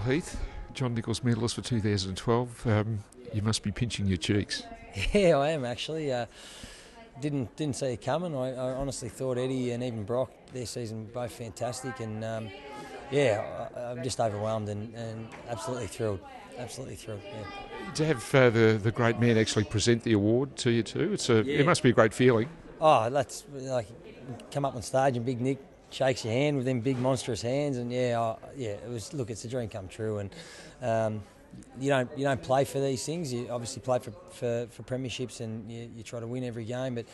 Heath, John Nicholls medalist for 2012. Um, you must be pinching your cheeks. Yeah, I am actually. Uh, didn't didn't see it coming. I, I, honestly thought Eddie and even Brock their season both fantastic, and um, yeah, I, am just overwhelmed and, and, absolutely thrilled. Absolutely thrilled. Yeah. To have uh, the the great man actually present the award to you too, it's a yeah. it must be a great feeling. Oh, that's like come up on stage and Big Nick shakes your hand with them big monstrous hands, and yeah, I, yeah, it was. Look, it's a dream come true, and um, you don't you don't play for these things. You obviously play for for, for premierships, and you, you try to win every game, but.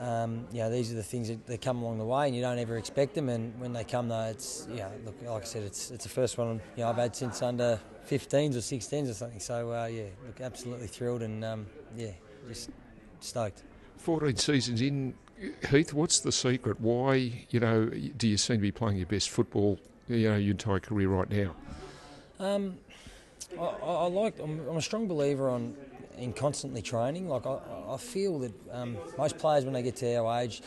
Um, you know, these are the things that, that, come along the way, and you don't ever expect them. And when they come, though, it's yeah. Look, like I said, it's it's the first one you know, I've had since under 15s or 16s or something. So uh, yeah, look, absolutely thrilled, and um, yeah, just stoked. 14 seasons in, Heath, what's the secret? Why, you know, do you seem to be playing your best football, you know, your entire career right now? Um, I, I, like. I'm, I'm, a strong believer on in constantly training. Like I, I feel that um, most players, when they get to our age,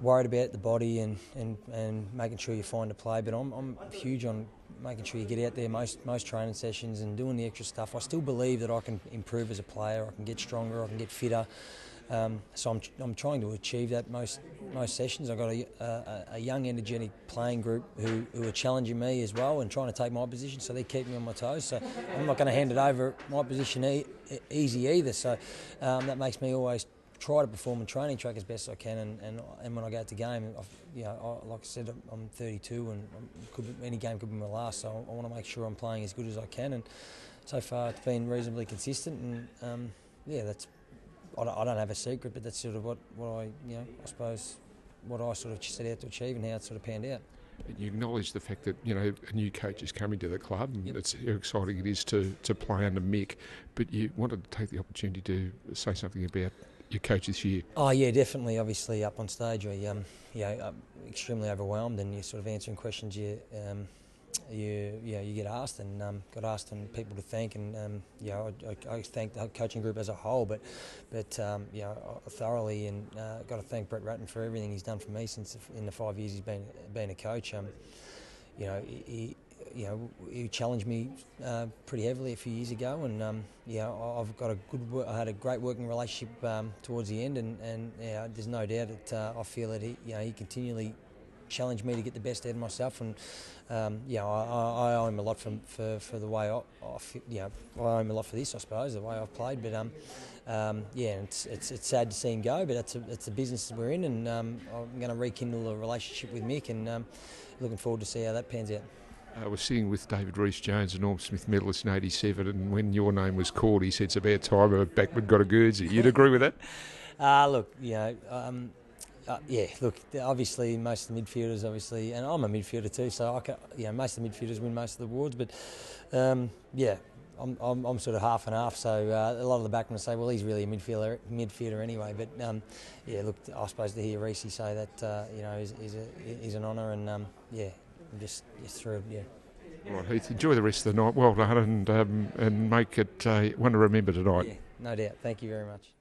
worried about the body and, and, and making sure you find a play. But I'm, I'm huge on making sure you get out there most most training sessions and doing the extra stuff. I still believe that I can improve as a player. I can get stronger. I can get fitter. Um, so I'm, I'm trying to achieve that most most sessions. I've got a, a, a, young, energetic playing group who, who are challenging me as well and trying to take my position. So they keep me on my toes. So I'm not going to hand it over my position e- easy either. So um, that makes me always try to perform and training track as best I can. And, and, and when I go out to game, I've, you know, I, like I said, I'm 32 and could, any game could be my last. So I, I want to make sure I'm playing as good as I can. And so far, it's been reasonably consistent. And um, yeah, that's I don't, I don't have a secret, but that's sort of what, what I, you know, I suppose what I sort of set out to achieve and how it sort of panned out. You acknowledge the fact that you know a new coach is coming to the club, and yep. it's how exciting it is to, to play under Mick. But you wanted to take the opportunity to say something about your coach this year. Oh yeah, definitely. Obviously, up on stage, I um, yeah, I'm extremely overwhelmed, and you're sort of answering questions you um, you yeah you get asked and um, got asked and people to thank and um, I, I, I, thank the coaching group as a whole but but um, you know thoroughly and uh, got to thank Brett Ratten for everything he's done for me since in the five years he's been been a coach. Um, you know he, you know he challenged me uh, pretty heavily a few years ago and um, yeah I've got a good I had a great working relationship um, towards the end and and yeah, there's no doubt that uh, I feel that he you know he continually challenged me to get the best out of myself. And um, yeah, I, I, owe him a lot for, for, for the way I, I, you know, I owe him a lot for this, I suppose, the way I've played. But um, um, yeah, it's, it's, it's sad to see him go, but it's a, it's a business we're in, and um, I'm going to rekindle a relationship with Mick, and um, looking forward to see how that pans out. I was sitting with David Rhys Jones, a Norm Smith medalist in '87, and when your name was called, he said it's about time a backman got a Guernsey. You'd agree with that? Uh, look, you know, um, uh, yeah, look, obviously most of the midfielders, obviously, and I'm a midfielder too, so I can, you know, most of the midfielders win most of the awards, but um, yeah, I'm, I'm, I'm, sort of half and half. So uh, a lot of the backmen say, well, he's really a midfielder, midfielder anyway. But um, yeah, look, I suppose to hear Rhys say that, uh, you know, is, is, a, is an honour, and um, yeah, I'm just, just thrilled. Yeah. Right, Heath. Enjoy the rest of the night. Well done, and um, and make it uh, one to remember tonight. Yeah, no doubt. Thank you very much.